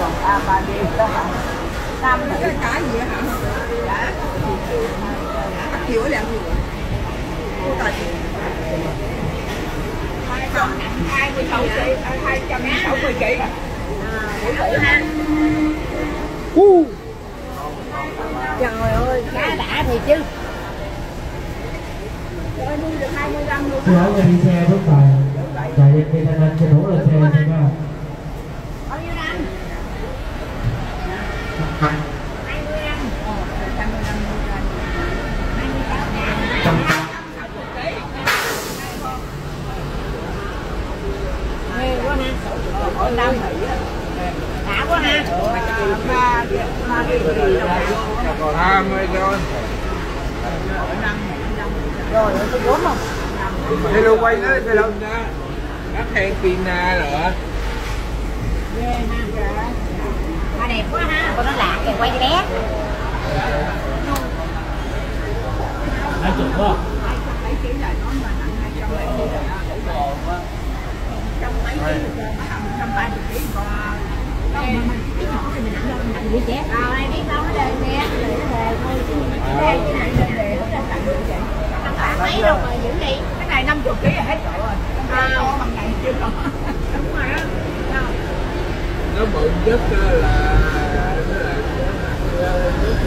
còn a ba đi đó hả năm cái cái gì hả dạ chịu làm gì hai trăm hai mươi sáu kg hai trăm sáu mươi kg trời ơi cá đã thì chứ Trời nuôi được 20 gram luôn Chú hỏi người đi xe lúc bài Chạy đi khi anh cho đủ lên xe xem nha bao nhiêu năm 20 gram Ồ, 20 gram nuôi ra 26 Mê quá ha Mỗi năm đã quá ha ba ba cái gì còn 20 thôi rồi. Tôi vốn không Thế đâu quay nó thế đâu? Đó Các hẹn pina nữa ghê ha mà đẹp quá ha con nó lạ kìa quay cho bé Hai chục quá mấy đâu mà thì à giữ đi cái này 50 ký là hết rồi À. bằng này chưa còn đúng rồi đó Nó bự nhất á là Thank you.